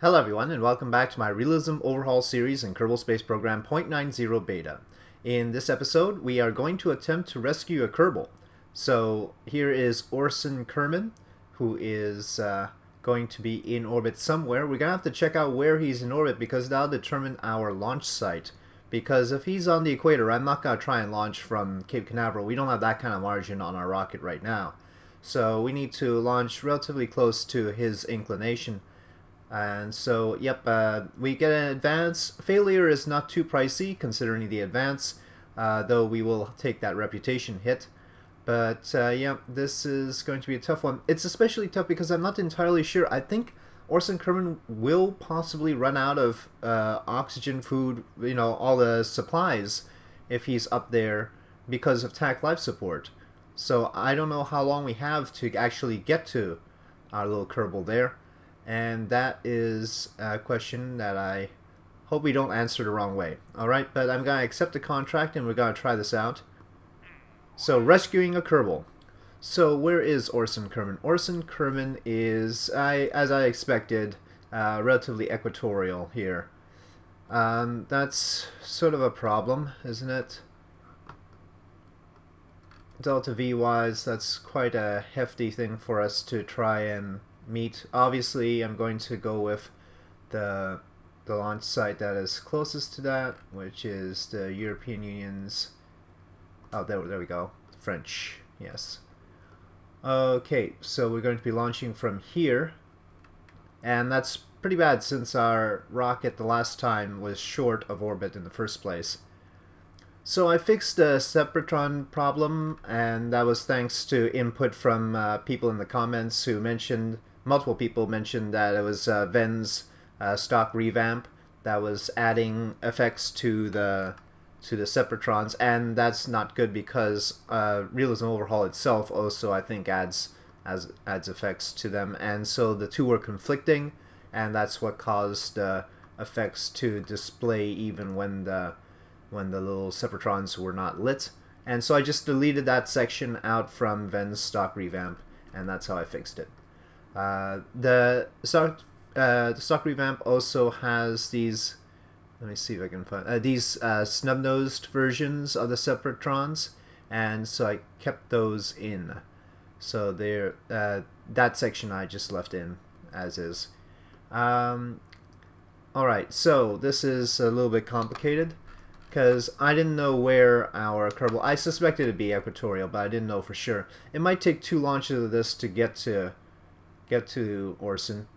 Hello everyone and welcome back to my Realism Overhaul series in Kerbal Space Program 0.90 Beta. In this episode we are going to attempt to rescue a Kerbal. So here is Orson Kerman who is uh, going to be in orbit somewhere. We're going to have to check out where he's in orbit because that'll determine our launch site. Because if he's on the equator I'm not going to try and launch from Cape Canaveral. We don't have that kind of margin on our rocket right now. So we need to launch relatively close to his inclination. And so, yep, uh, we get an advance. Failure is not too pricey considering the advance, uh, though we will take that reputation hit. But uh, yeah, this is going to be a tough one. It's especially tough because I'm not entirely sure. I think Orson Kerman will possibly run out of uh, oxygen, food, you know, all the supplies if he's up there because of TAC life support. So I don't know how long we have to actually get to our little Kerbal there. And that is a question that I hope we don't answer the wrong way. Alright, but I'm going to accept the contract and we're going to try this out. So, rescuing a Kerbal. So, where is Orson Kerman? Orson Kerman is, I, as I expected, uh, relatively equatorial here. Um, that's sort of a problem, isn't it? Delta V wise, that's quite a hefty thing for us to try and meet. Obviously, I'm going to go with the the launch site that is closest to that, which is the European Union's. Oh, there, there we go. French, yes. Okay, so we're going to be launching from here, and that's pretty bad since our rocket the last time was short of orbit in the first place. So I fixed the Separatron problem, and that was thanks to input from uh, people in the comments who mentioned multiple people mentioned that it was uh, Ven's uh, stock revamp that was adding effects to the to the Separatrons, and that's not good because uh, Realism Overhaul itself also I think adds as adds effects to them, and so the two were conflicting, and that's what caused the effects to display even when the when the little Separatrons were not lit. And so I just deleted that section out from Ven's stock revamp, and that's how I fixed it. Uh, the stock uh, the stock revamp also has these. Let me see if I can find uh, these uh, snub-nosed versions of the Separatrons, and so I kept those in. So there, uh, that section I just left in as is. Um, all right, so this is a little bit complicated because I didn't know where our Kerbal. I suspected it'd be equatorial, but I didn't know for sure. It might take two launches of this to get to get to Orson.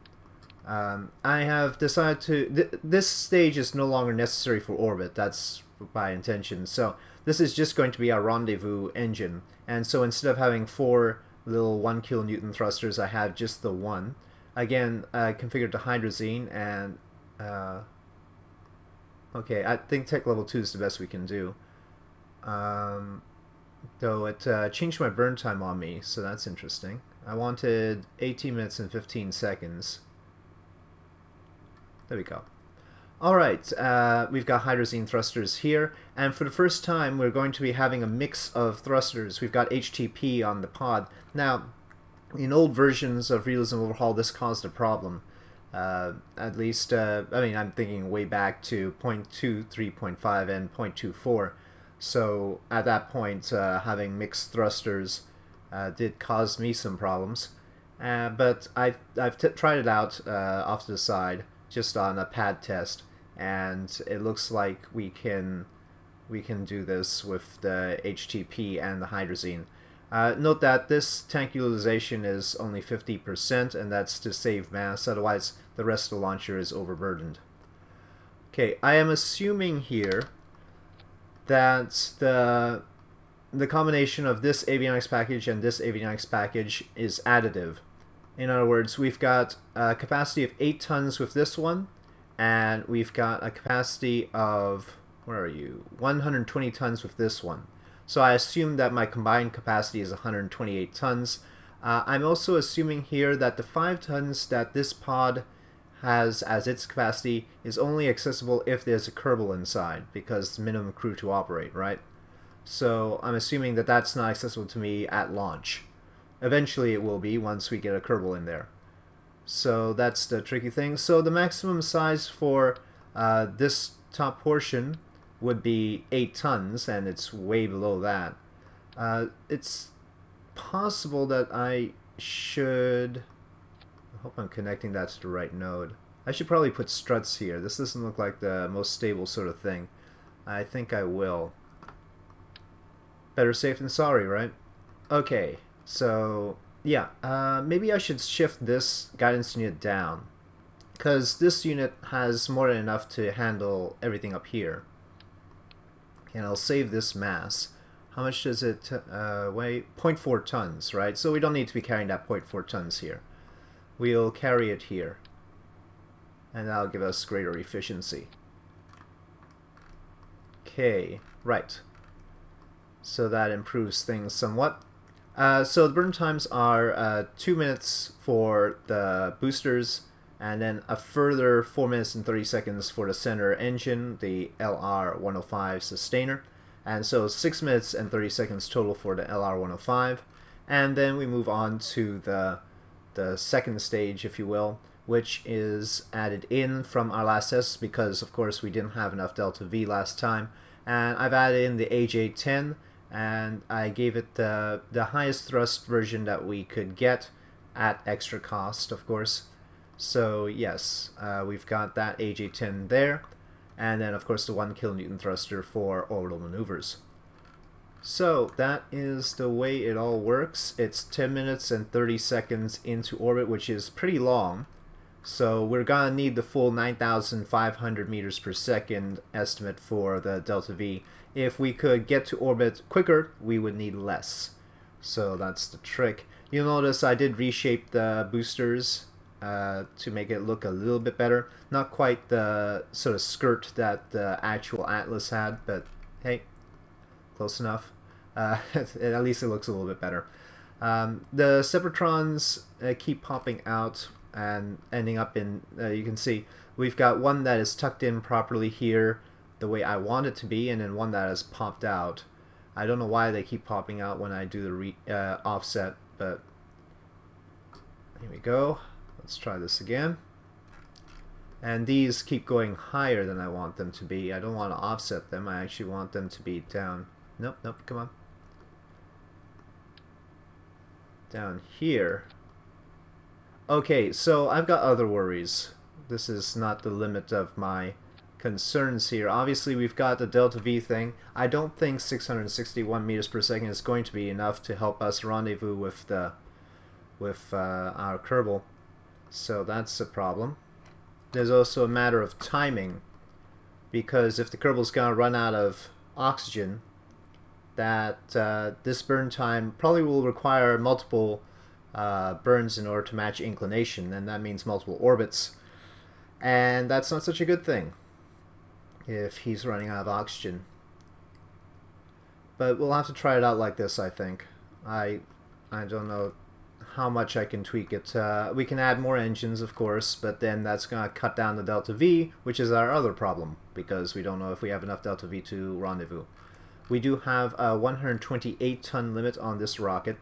Um, I have decided to... Th this stage is no longer necessary for orbit. That's by intention. So this is just going to be our rendezvous engine. And so instead of having four little 1 kilonewton thrusters, I have just the one. Again, uh, configured to hydrazine and... Uh, okay, I think tech level 2 is the best we can do. Um, though it uh, changed my burn time on me, so that's interesting. I wanted 18 minutes and 15 seconds. There we go. Alright, uh, we've got hydrazine thrusters here, and for the first time we're going to be having a mix of thrusters. We've got HTP on the pod. Now, in old versions of Realism Overhaul, this caused a problem. Uh, at least, uh, I mean, I'm thinking way back to 0.2, 3.5, and 0.24. So at that point, uh, having mixed thrusters did cause me some problems. Uh, but I've, I've tried it out uh, off to the side, just on a pad test, and it looks like we can we can do this with the HTP and the hydrazine. Uh, note that this tank utilization is only 50%, and that's to save mass, otherwise the rest of the launcher is overburdened. Okay, I am assuming here that the the combination of this avionics package and this avionics package is additive. In other words, we've got a capacity of 8 tons with this one, and we've got a capacity of, where are you, 120 tons with this one. So I assume that my combined capacity is 128 tons. Uh, I'm also assuming here that the 5 tons that this pod has as its capacity is only accessible if there's a Kerbal inside, because minimum crew to operate, right? So I'm assuming that that's not accessible to me at launch. Eventually it will be once we get a Kerbal in there. So that's the tricky thing. So the maximum size for uh, this top portion would be 8 tons, and it's way below that. Uh, it's possible that I should... I hope I'm connecting that to the right node. I should probably put struts here. This doesn't look like the most stable sort of thing. I think I will. Better safe than sorry, right? Okay, so yeah, uh, maybe I should shift this guidance unit down because this unit has more than enough to handle everything up here. And I'll save this mass. How much does it uh, weigh? 0.4 tons, right? So we don't need to be carrying that 0.4 tons here. We'll carry it here. And that'll give us greater efficiency. Okay, right. So that improves things somewhat. Uh, so the burn times are uh, 2 minutes for the boosters, and then a further 4 minutes and 30 seconds for the center engine, the LR105 sustainer. And so 6 minutes and 30 seconds total for the LR105. And then we move on to the, the second stage, if you will, which is added in from our last test because, of course, we didn't have enough delta V last time. And I've added in the AJ10, and I gave it the, the highest thrust version that we could get at extra cost, of course. So yes, uh, we've got that AJ-10 there, and then of course the 1 kilonewton thruster for orbital maneuvers. So that is the way it all works. It's 10 minutes and 30 seconds into orbit, which is pretty long. So we're gonna need the full 9,500 meters per second estimate for the delta V. If we could get to orbit quicker, we would need less. So that's the trick. You'll notice I did reshape the boosters uh, to make it look a little bit better. Not quite the sort of skirt that the actual Atlas had, but hey, close enough. Uh, at least it looks a little bit better. Um, the Separatrons uh, keep popping out and ending up in, uh, you can see, we've got one that is tucked in properly here the way I want it to be, and then one that has popped out. I don't know why they keep popping out when I do the re uh, offset, but here we go. Let's try this again. And these keep going higher than I want them to be. I don't want to offset them. I actually want them to be down. Nope, nope, come on. Down here. Okay, so I've got other worries. This is not the limit of my concerns here. Obviously, we've got the delta V thing. I don't think 661 meters per second is going to be enough to help us rendezvous with the with uh, our Kerbal. So that's a problem. There's also a matter of timing, because if the Kerbal's gonna run out of oxygen, that uh, this burn time probably will require multiple uh, burns in order to match inclination, and that means multiple orbits. And that's not such a good thing if he's running out of oxygen. But we'll have to try it out like this, I think. I I don't know how much I can tweak it. Uh, we can add more engines, of course, but then that's going to cut down the delta V, which is our other problem, because we don't know if we have enough delta V to rendezvous. We do have a 128 ton limit on this rocket,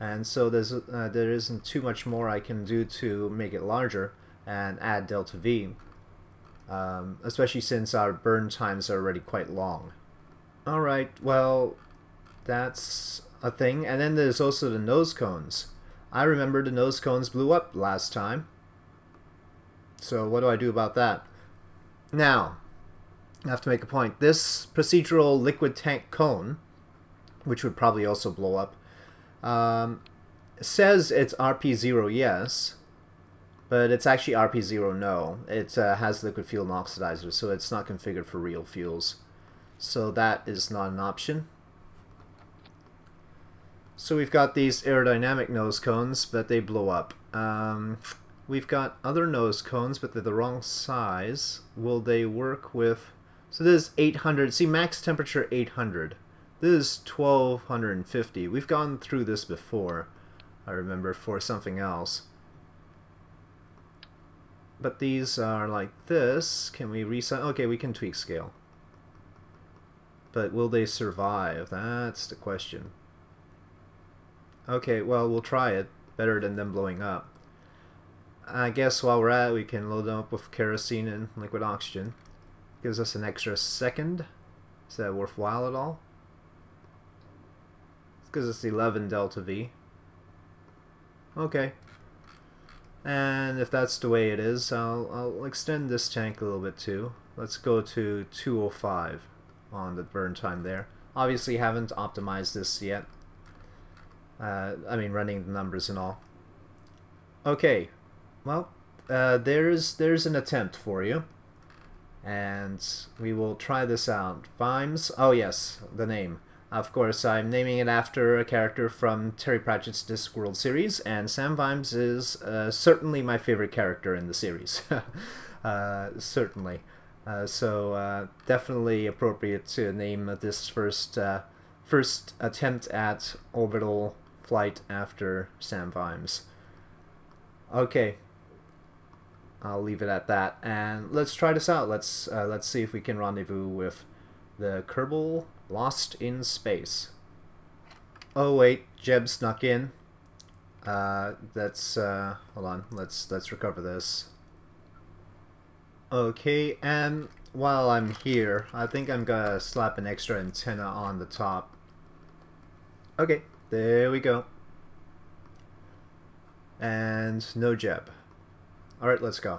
and so there's uh, there isn't too much more I can do to make it larger and add delta V, um, especially since our burn times are already quite long. Alright, well, that's a thing. And then there's also the nose cones. I remember the nose cones blew up last time. So what do I do about that? Now, I have to make a point. This procedural liquid tank cone, which would probably also blow up, um, says it's RP0 yes, but it's actually RP0 no. It uh, has liquid fuel and oxidizer, so it's not configured for real fuels. So that is not an option. So we've got these aerodynamic nose cones, but they blow up. Um, we've got other nose cones, but they're the wrong size. Will they work with... So this is 800. See, max temperature 800. This is 1250. We've gone through this before, I remember, for something else. But these are like this. Can we resize? Okay, we can tweak scale. But will they survive? That's the question. Okay, well, we'll try it. Better than them blowing up. I guess while we're at it, we can load them up with kerosene and liquid oxygen. Gives us an extra second. Is that worthwhile at all? It gives us 11 delta V. Okay. And if that's the way it is, I'll, I'll extend this tank a little bit too. Let's go to 205 on the burn time there. Obviously haven't optimized this yet. Uh, I mean running the numbers and all. Okay, well, uh, there's there's an attempt for you, and we will try this out. Vimes. Oh yes, the name. Of course, I'm naming it after a character from Terry Pratchett's Discworld series, and Sam Vimes is uh, certainly my favorite character in the series. uh, certainly. Uh, so uh, definitely appropriate to name this first uh, first attempt at orbital flight after Sam Vimes. Okay, I'll leave it at that, and let's try this out. Let's uh, let's see if we can rendezvous with the Kerbal Lost in Space. Oh wait, Jeb snuck in. Uh, that's uh, hold on. Let's let's recover this. Okay, and while I'm here, I think I'm gonna slap an extra antenna on the top. Okay, there we go. And no Jeb. Alright, let's go.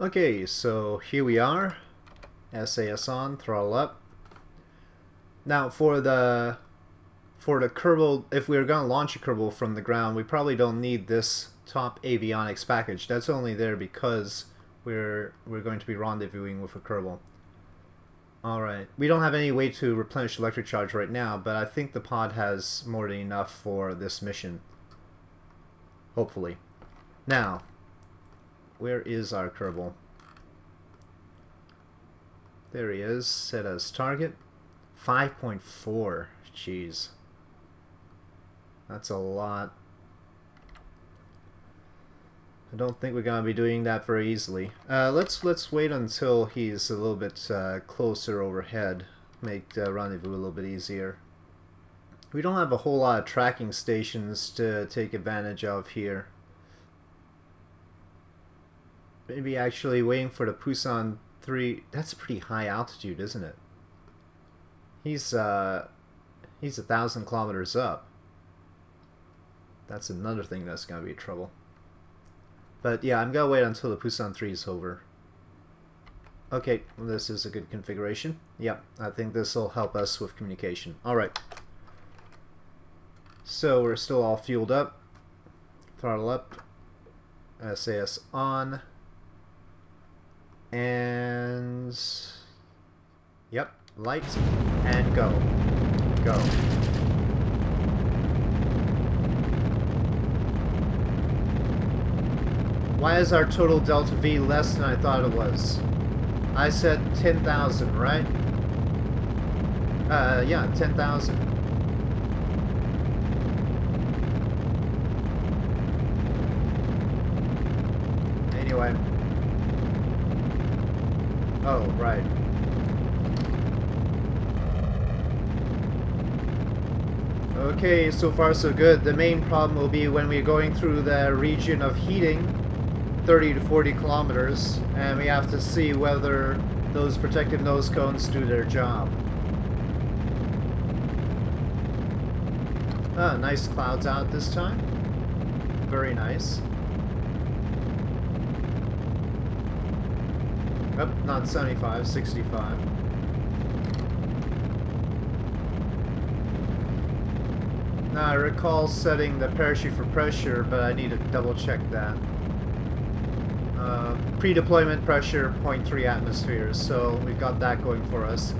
Okay, so here we are. SAS on, throttle up. Now for the for the Kerbal, if we are going to launch a Kerbal from the ground, we probably don't need this top avionics package. That's only there because we're we're going to be rendezvousing with a Kerbal. Alright, we don't have any way to replenish electric charge right now, but I think the pod has more than enough for this mission. Hopefully. Now, where is our Kerbal? There he is, set as target. 5.4, jeez. That's a lot. I don't think we're gonna be doing that very easily. Uh, let's let's wait until he's a little bit uh, closer overhead. Make the rendezvous a little bit easier. We don't have a whole lot of tracking stations to take advantage of here. Maybe actually waiting for the Pusan 3. That's pretty high altitude, isn't it? He's uh, he's a thousand kilometers up. That's another thing that's gonna be trouble. But yeah, I'm gonna wait until the Pusan 3 is over. Okay, this is a good configuration. Yep, I think this will help us with communication. Alright. So we're still all fueled up. Throttle up. SAS on. And... Yep, light and go. Go. Why is our total delta V less than I thought it was? I said 10,000, right? Uh, yeah, 10,000. Anyway. Oh, right. Okay, so far so good. The main problem will be when we're going through the region of heating 30 to 40 kilometers, and we have to see whether those protective nose cones do their job. Ah, nice clouds out this time. Very nice. Up, oh, not 75, 65. Now I recall setting the parachute for pressure, but I need to double check that. Uh, pre-deployment pressure 0.3 atmospheres, so we've got that going for us.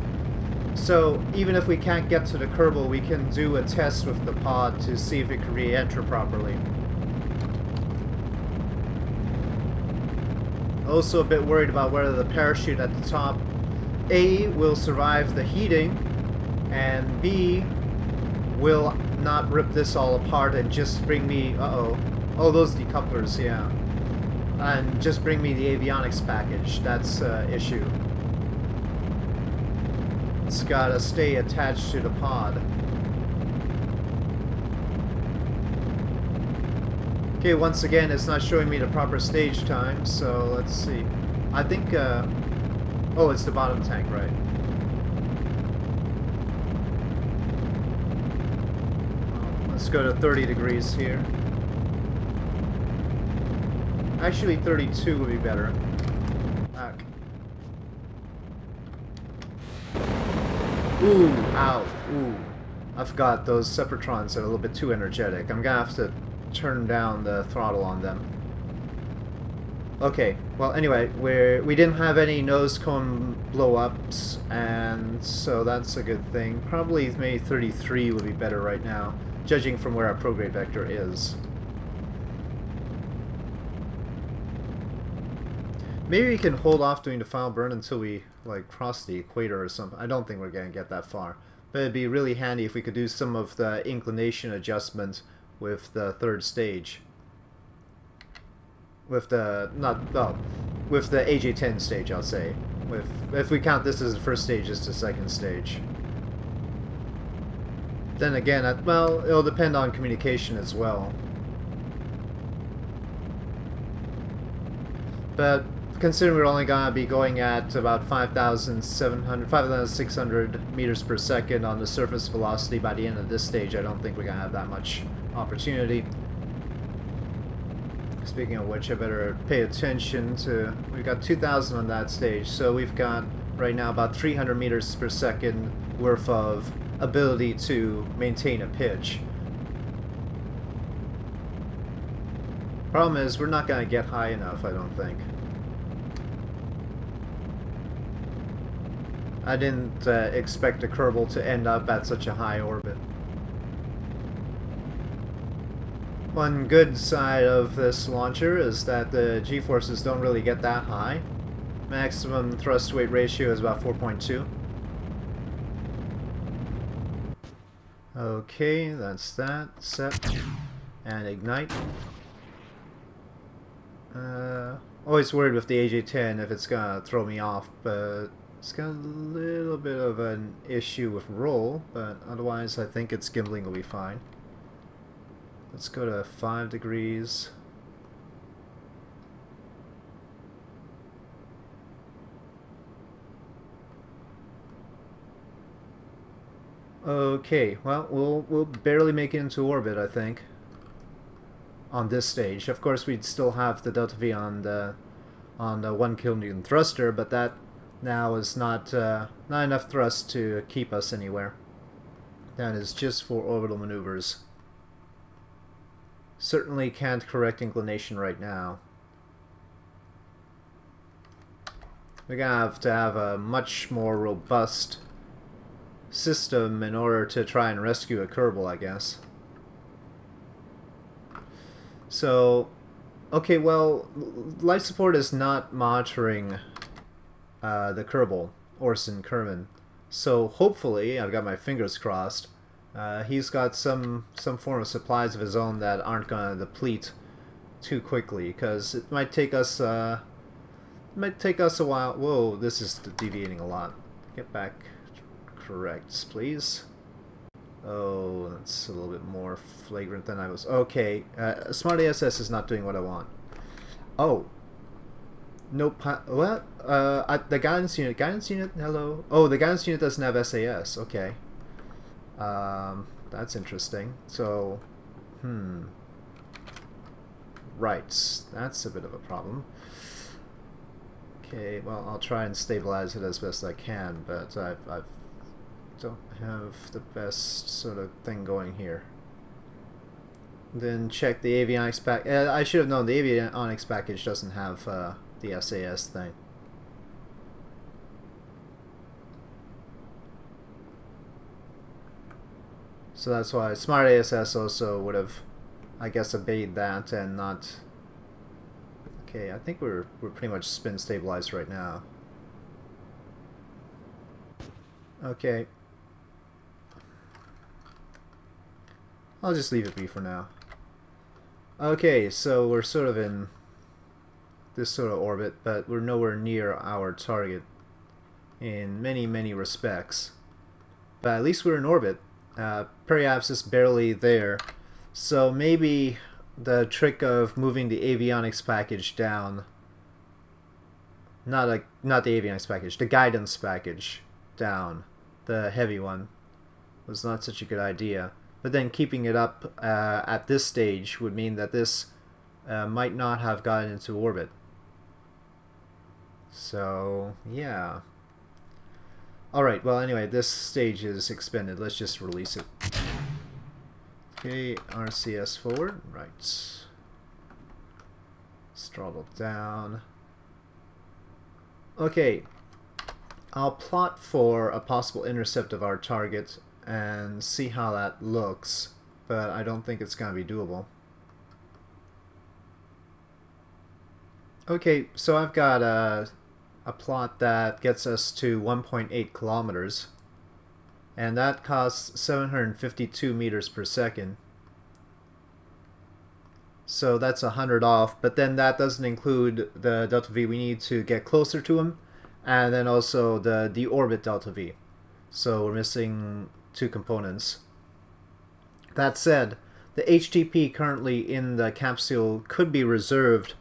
So even if we can't get to the Kerbal, we can do a test with the pod to see if it can re-enter properly. Also a bit worried about whether the parachute at the top A will survive the heating and B will not rip this all apart and just bring me uh-oh oh those decouplers yeah and just bring me the avionics package. That's uh, issue. It's gotta stay attached to the pod. Okay, once again, it's not showing me the proper stage time, so let's see. I think, uh... Oh, it's the bottom tank, right. Let's go to 30 degrees here. Actually, 32 would be better. Back. Ooh, ow, ooh. I forgot those Separatrons are a little bit too energetic. I'm gonna have to turn down the throttle on them. Okay, well anyway, we're, we didn't have any nose cone blow-ups, and so that's a good thing. Probably maybe 33 would be better right now, judging from where our prograde vector is. Maybe we can hold off doing the final burn until we like cross the equator or something. I don't think we're gonna get that far. But it'd be really handy if we could do some of the inclination adjustment with the third stage. With the not well, with the AJ10 stage, I'll say. With if we count this as the first stage, it's the second stage. Then again, uh, well, it'll depend on communication as well. But considering we're only going to be going at about 5,700, 5,600 meters per second on the surface velocity by the end of this stage, I don't think we're going to have that much opportunity. Speaking of which, I better pay attention to... We've got 2,000 on that stage, so we've got right now about 300 meters per second worth of ability to maintain a pitch. Problem is, we're not going to get high enough, I don't think. I didn't uh, expect a Kerbal to end up at such a high orbit. One good side of this launcher is that the g-forces don't really get that high. Maximum thrust weight ratio is about 4.2. Okay, that's that. Set. And ignite. Uh, always worried with the AJ-10 if it's gonna throw me off, but it's got a little bit of an issue with roll, but otherwise I think its gimbling will be fine. Let's go to 5 degrees. Okay, well, we'll we'll barely make it into orbit, I think. On this stage, of course, we'd still have the delta V on the on the one kilonewton thruster, but that now is not, uh, not enough thrust to keep us anywhere. That is just for orbital maneuvers. Certainly can't correct inclination right now. We're gonna have to have a much more robust system in order to try and rescue a Kerbal, I guess. So, okay, well, life support is not monitoring uh, the Kerbal, Orson Kerman. So hopefully, I've got my fingers crossed, uh, he's got some some form of supplies of his own that aren't going to deplete too quickly, because it might take us uh, might take us a while. Whoa, this is deviating a lot. Get back correct, please. Oh, that's a little bit more flagrant than I was. Okay, uh, Smart ASS is not doing what I want. Oh, no, what? Uh, I, the guidance unit. Guidance unit. Hello. Oh, the guidance unit doesn't have SAS. Okay. Um, that's interesting. So, hmm. Right. That's a bit of a problem. Okay. Well, I'll try and stabilize it as best I can, but I've, I've don't have the best sort of thing going here. Then check the avionics pack. Uh, I should have known the avionics package doesn't have. Uh, the SAS thing. So that's why Smart ASS also would have, I guess, obeyed that and not... Okay, I think we're, we're pretty much spin stabilized right now. Okay. I'll just leave it be for now. Okay, so we're sort of in this sort of orbit, but we're nowhere near our target in many, many respects. But at least we're in orbit. Uh, Periapsis barely there, so maybe the trick of moving the avionics package down. Not a not the avionics package, the guidance package down, the heavy one, was not such a good idea. But then keeping it up uh, at this stage would mean that this uh, might not have gotten into orbit. So, yeah. Alright, well anyway, this stage is expended. Let's just release it. Okay, RCS forward. Right. Throttle down. Okay, I'll plot for a possible intercept of our target and see how that looks, but I don't think it's going to be doable. Okay, so I've got a, a plot that gets us to 1.8 kilometers, and that costs 752 meters per second. So that's 100 off, but then that doesn't include the delta V we need to get closer to him, and then also the deorbit delta V. So we're missing two components. That said, the HTP currently in the capsule could be reserved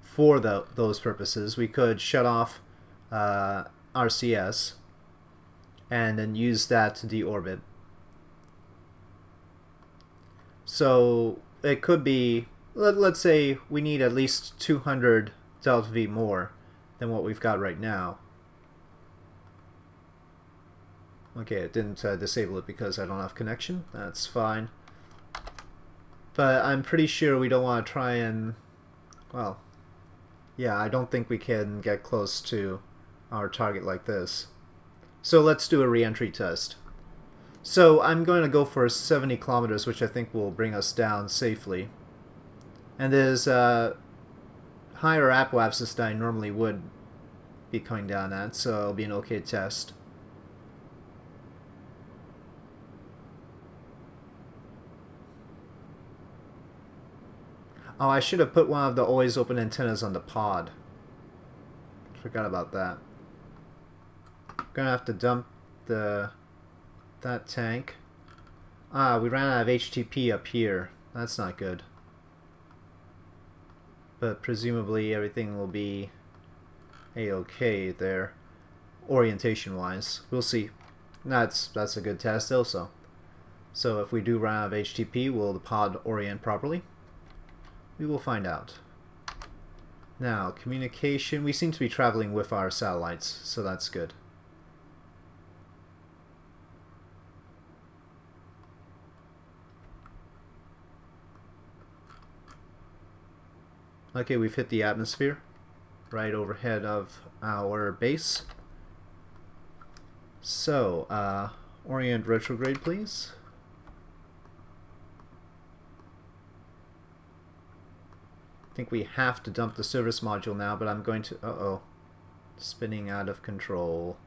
for the, those purposes. We could shut off uh, RCS and then use that to deorbit. So it could be, let, let's say we need at least 200 delta V more than what we've got right now. Okay, it didn't uh, disable it because I don't have connection. That's fine. But I'm pretty sure we don't want to try and... Well, yeah, I don't think we can get close to our target like this. So let's do a re-entry test. So I'm going to go for 70 kilometers, which I think will bring us down safely. And there's uh, higher apoapsis than I normally would be coming down at, so it'll be an okay test. Oh, I should have put one of the always open antennas on the pod. Forgot about that. Gonna have to dump the that tank. Ah, we ran out of HTP up here. That's not good. But presumably everything will be a-okay there, orientation-wise. We'll see. That's that's a good test also. So if we do run out of HTP, will the pod orient properly? We will find out. Now, communication. We seem to be traveling with our satellites, so that's good. Okay, we've hit the atmosphere right overhead of our base. So, uh, orient retrograde, please. I think we have to dump the service module now, but I'm going to... Uh-oh. Spinning out of control.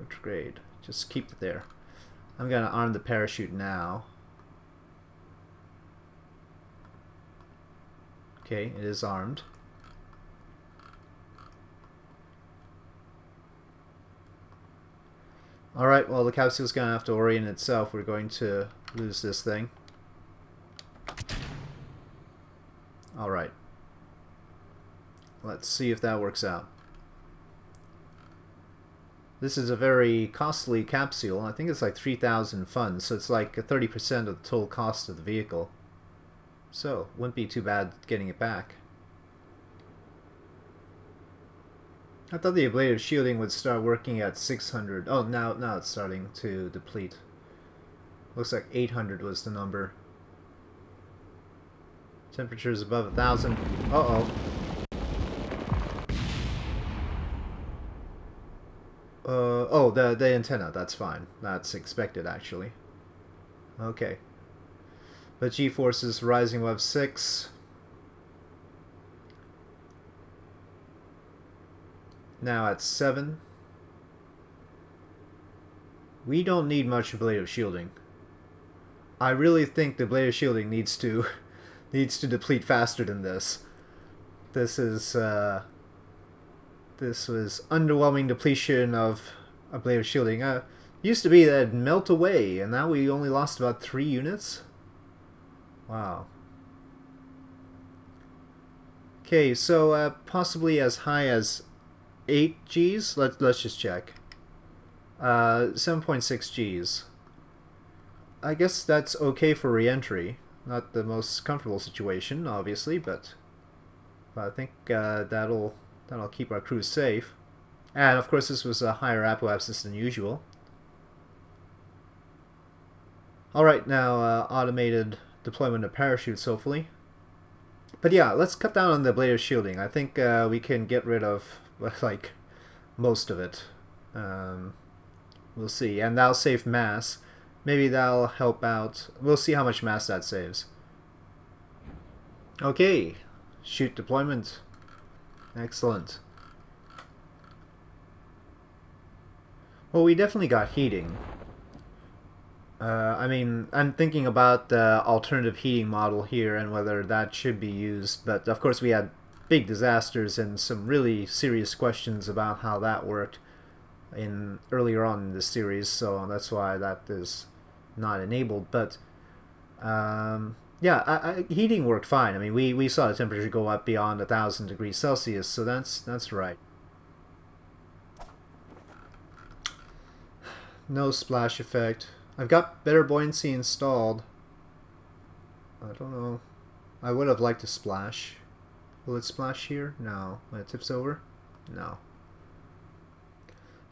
Retrograde. Just keep it there. I'm going to arm the parachute now. Okay, it is armed. Alright, well the capsule's going to have to orient itself. We're going to lose this thing. Alright. Let's see if that works out. This is a very costly capsule. I think it's like 3,000 funds, so it's like 30% of the total cost of the vehicle. So, wouldn't be too bad getting it back. I thought the ablative shielding would start working at 600. Oh, now, now it's starting to deplete. Looks like 800 was the number. Temperatures above a thousand. Uh-oh. Uh, oh, the, the antenna, that's fine. That's expected, actually. Okay. The G-forces Rising Web 6. Now at 7. We don't need much ablative shielding. I really think the ablative shielding needs to needs to deplete faster than this. This is uh, this was underwhelming depletion of ablative shielding. Uh, used to be that melt away, and now we only lost about three units. Wow. Okay, so uh, possibly as high as 8 Gs? Let, let's just check. Uh, 7.6 Gs. I guess that's okay for reentry. Not the most comfortable situation, obviously, but, but I think uh, that'll that'll keep our crew safe. And of course, this was a higher apoapsis than usual. All right, now uh, automated deployment of parachutes, hopefully. But yeah, let's cut down on the ablative shielding. I think uh, we can get rid of like most of it. Um, we'll see, and that'll save mass. Maybe that'll help out. We'll see how much mass that saves. Okay, chute deployment. Excellent. Well, we definitely got heating. Uh, I mean, I'm thinking about the alternative heating model here and whether that should be used, but of course we had big disasters and some really serious questions about how that worked in earlier on in the series, so that's why that is not enabled. But um, yeah, I, I, heating worked fine. I mean, we, we saw the temperature go up beyond a thousand degrees Celsius, so that's that's right. No splash effect. I've got better buoyancy installed. I don't know. I would have liked to splash. Will it splash here? No. When it tips over? No.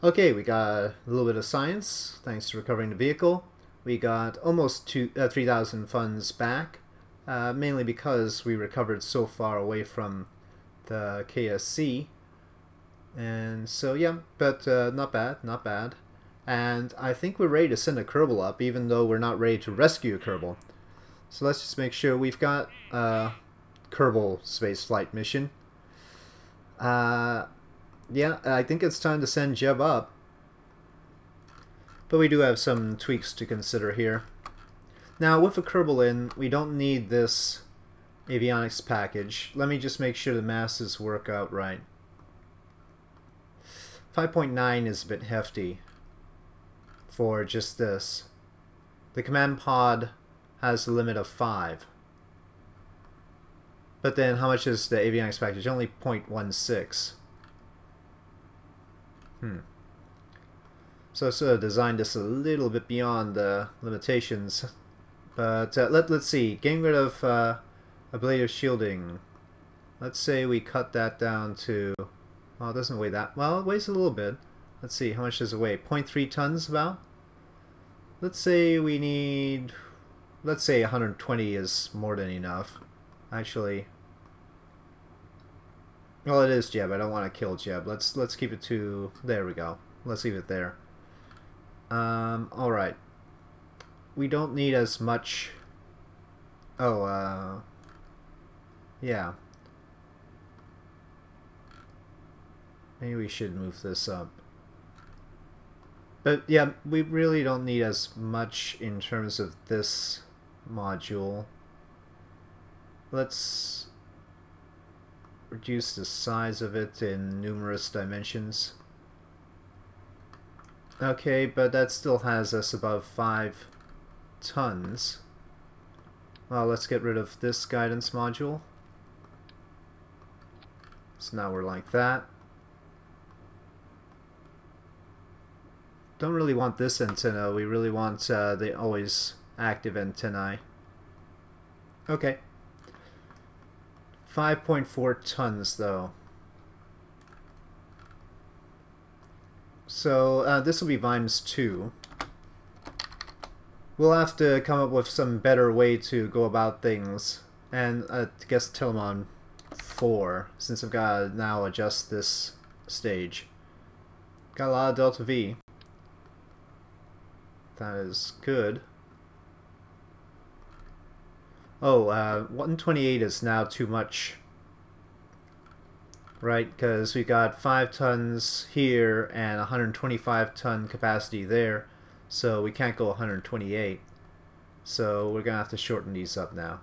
Okay, we got a little bit of science, thanks to recovering the vehicle. We got almost two, uh, 3,000 funds back, uh, mainly because we recovered so far away from the KSC. And so, yeah, but uh, not bad, not bad. And I think we're ready to send a Kerbal up, even though we're not ready to rescue a Kerbal. So let's just make sure we've got a Kerbal spaceflight mission. Uh, yeah, I think it's time to send Jeb up. But we do have some tweaks to consider here. Now, with a Kerbal in, we don't need this avionics package. Let me just make sure the masses work out right. 5.9 is a bit hefty for just this. The command pod has a limit of 5. But then how much is the avionics package? Only 0.16. Hmm. So sort of designed this a little bit beyond the limitations. But uh, let, let's see, getting rid of uh, of shielding. Let's say we cut that down to, well it doesn't weigh that, well it weighs a little bit. Let's see, how much does it weigh? 0.3 tons about? Let's say we need, let's say 120 is more than enough. Actually, well, it is Jeb. I don't want to kill Jeb. Let's let's keep it to. There we go. Let's leave it there. Um. All right. We don't need as much. Oh. Uh. Yeah. Maybe we should move this up. But yeah, we really don't need as much in terms of this module. Let's reduce the size of it in numerous dimensions. Okay, but that still has us above 5 tons. Well, let's get rid of this guidance module. So now we're like that. Don't really want this antenna, we really want uh, the always active antennae. Okay. 5.4 tons though. So uh, this will be Vimes 2. We'll have to come up with some better way to go about things. And uh, I guess Telemon 4, since I've got to now adjust this stage. Got a lot of Delta V. That is good. Oh, uh, 128 is now too much. Right, because we got 5 tons here and 125 ton capacity there, so we can't go 128. So we're going to have to shorten these up now.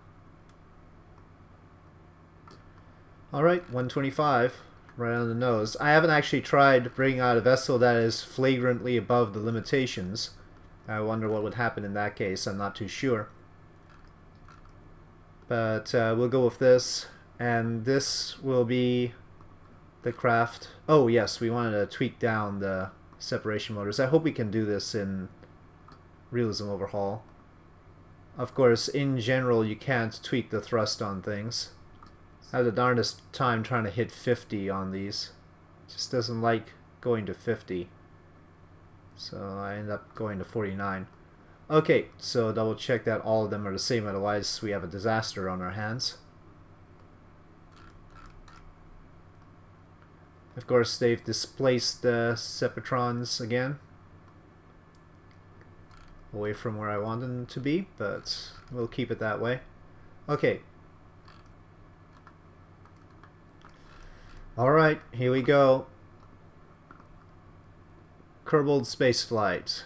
Alright, 125, right on the nose. I haven't actually tried bringing out a vessel that is flagrantly above the limitations. I wonder what would happen in that case, I'm not too sure. But uh, we'll go with this. And this will be the craft. Oh, yes, we wanted to tweak down the separation motors. I hope we can do this in Realism Overhaul. Of course, in general, you can't tweak the thrust on things. I had the darndest time trying to hit 50 on these. Just doesn't like going to 50. So I end up going to 49. Okay, so double check that all of them are the same, otherwise we have a disaster on our hands. Of course, they've displaced the Sepratrons again. Away from where I want them to be, but we'll keep it that way. Okay. Alright, here we go. Kerbal Spaceflight.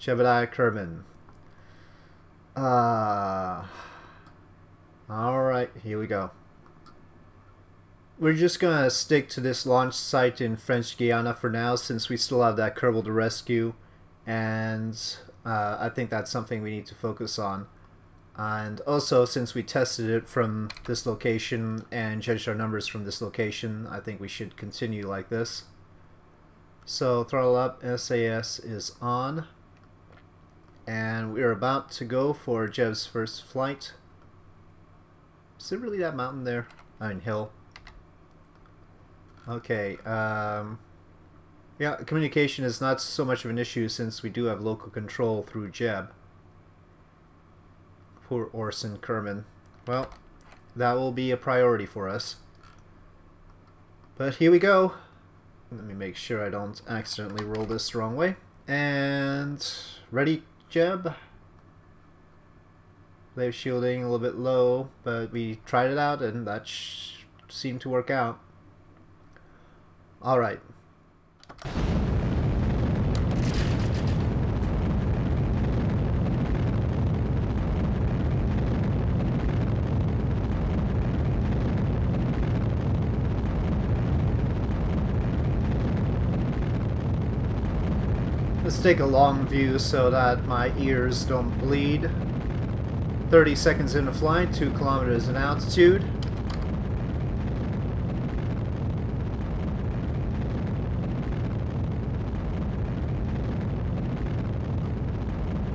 Jebediah Kerbin. Ah. Uh, Alright, here we go. We're just gonna stick to this launch site in French Guiana for now since we still have that Kerbal to rescue and uh, I think that's something we need to focus on. And also, since we tested it from this location and judged our numbers from this location, I think we should continue like this. So throttle up, SAS is on. And we're about to go for Jeb's first flight. Is it really that mountain there? I mean hill. Okay, um, yeah, communication is not so much of an issue since we do have local control through Jeb. Poor Orson Kerman. Well, that will be a priority for us. But here we go. Let me make sure I don't accidentally roll this the wrong way. And ready, Jeb? They're shielding a little bit low, but we tried it out and that seemed to work out. Alright. Take a long view so that my ears don't bleed. 30 seconds into flight, 2 kilometers in altitude.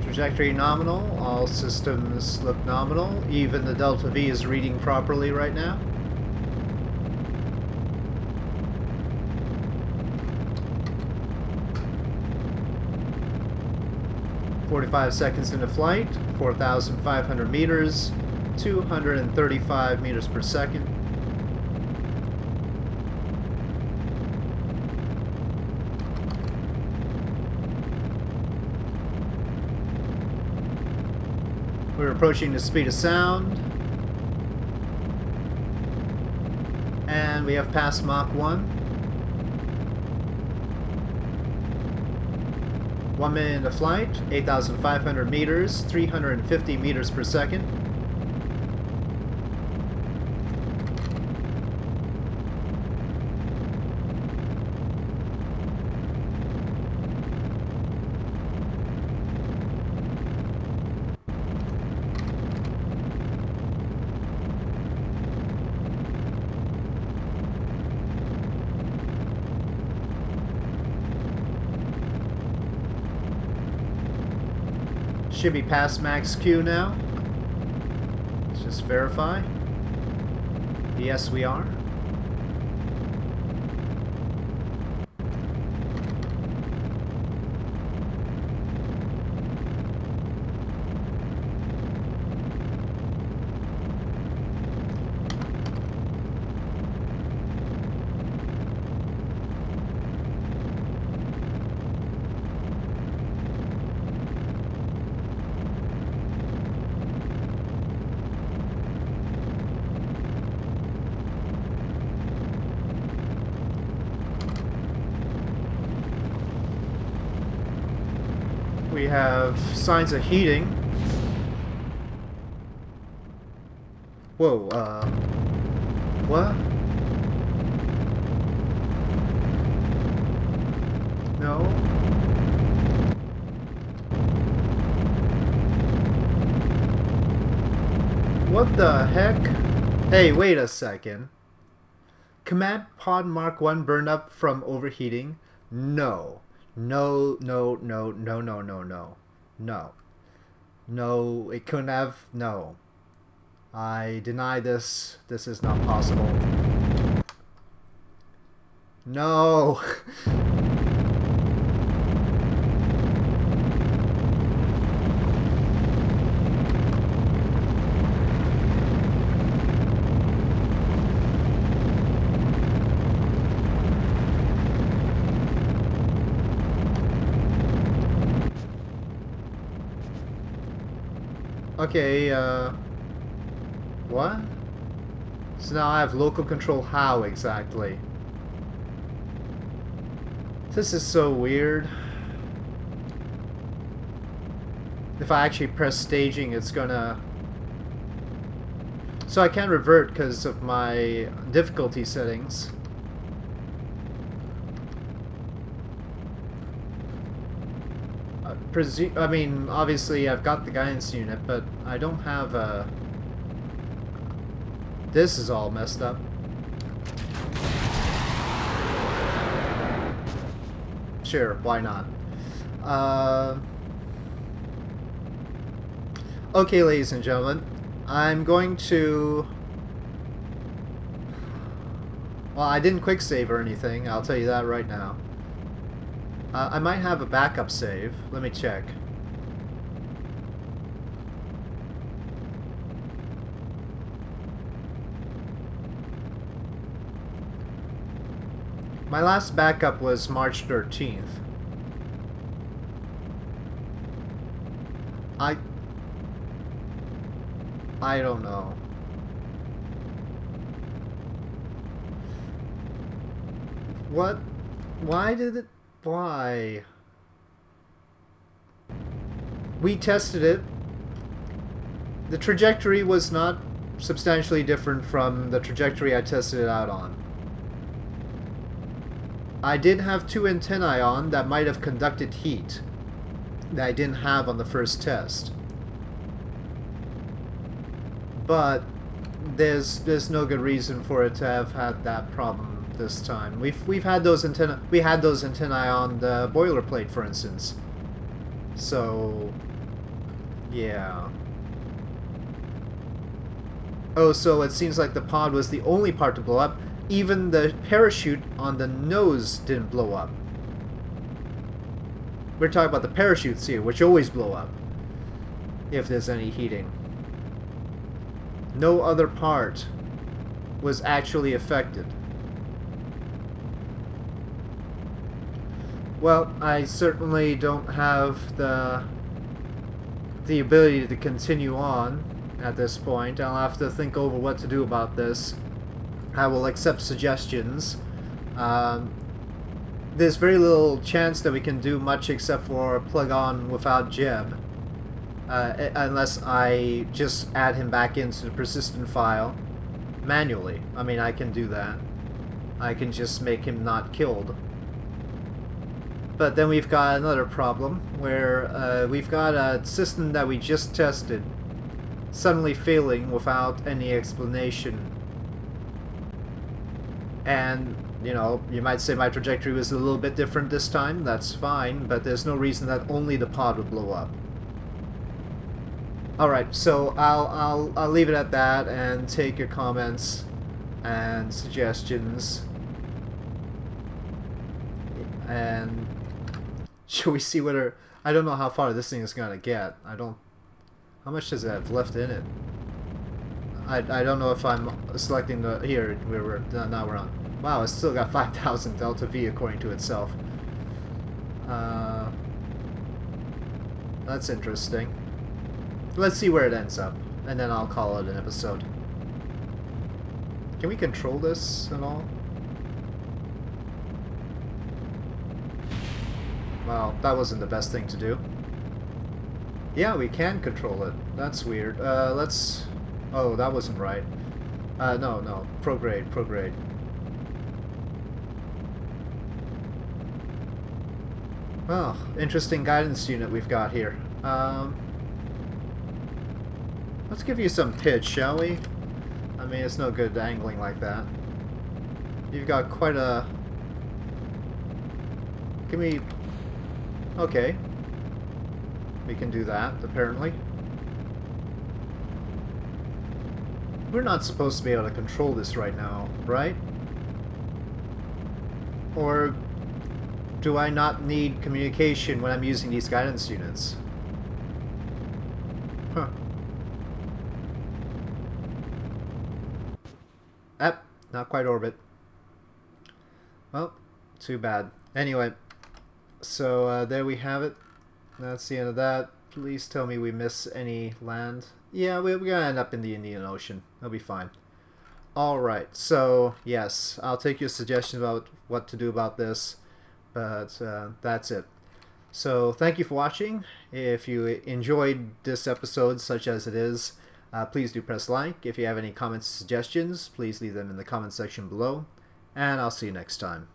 Trajectory nominal, all systems look nominal, even the Delta V is reading properly right now. 45 seconds into flight, 4,500 meters, 235 meters per second. We're approaching the speed of sound. And we have passed Mach 1. One minute into flight, 8,500 meters, 350 meters per second. Should be past max Q now. Let's just verify. Yes, we are. We have signs of heating. Whoa, uh... What? No. What the heck? Hey, wait a second. Command pod Mark 1 burned up from overheating? No. No, no, no, no, no, no, no. No. No, it couldn't have. No. I deny this. This is not possible. No! Okay, uh... What? So now I have local control how exactly? This is so weird. If I actually press staging, it's gonna... So I can't revert because of my difficulty settings. Presume, I mean, obviously I've got the guidance unit, but I don't have a... This is all messed up. Sure, why not? Uh... Okay, ladies and gentlemen, I'm going to... Well, I didn't quick save or anything, I'll tell you that right now. Uh, I might have a backup save. Let me check. My last backup was March 13th. I... I don't know. What? Why did it... Why? We tested it. The trajectory was not substantially different from the trajectory I tested it out on. I did have two antennae on that might have conducted heat that I didn't have on the first test. But there's there's no good reason for it to have had that problem this time. We've we've had those antenna we had those antennae on the boilerplate for instance. So yeah. Oh, so it seems like the pod was the only part to blow up even the parachute on the nose didn't blow up. We're talking about the parachutes here, which always blow up. If there's any heating. No other part was actually affected. Well, I certainly don't have the the ability to continue on at this point. I'll have to think over what to do about this. I will accept suggestions. Um, there's very little chance that we can do much except for plug on without Jeb. Uh, unless I just add him back into the persistent file manually. I mean, I can do that. I can just make him not killed. But then we've got another problem where uh, we've got a system that we just tested suddenly failing without any explanation and, you know, you might say my trajectory was a little bit different this time, that's fine, but there's no reason that only the pod would blow up. Alright, so I'll, I'll, I'll leave it at that and take your comments and suggestions. And should we see whether... I don't know how far this thing is going to get. I don't... How much does it have left in it? I, I don't know if I'm selecting the... Here, we were, now we're on. Wow, it's still got 5,000 Delta V according to itself. Uh, that's interesting. Let's see where it ends up, and then I'll call it an episode. Can we control this at all? Well, that wasn't the best thing to do. Yeah, we can control it. That's weird. Uh, let's Oh, that wasn't right. Uh, no, no. Prograde, prograde. Well, interesting guidance unit we've got here. Um, Let's give you some pitch, shall we? I mean, it's no good angling like that. You've got quite a... Give me... Okay. We can do that, apparently. We're not supposed to be able to control this right now, right? Or do I not need communication when I'm using these guidance units? Huh. Ep, not quite orbit. Well, too bad. Anyway, so uh, there we have it. That's the end of that. Please tell me we miss any land. Yeah, we're going to end up in the Indian Ocean. It'll be fine. Alright, so yes, I'll take your suggestions about what to do about this, but uh, that's it. So thank you for watching. If you enjoyed this episode, such as it is, uh, please do press like. If you have any comments suggestions, please leave them in the comment section below. And I'll see you next time.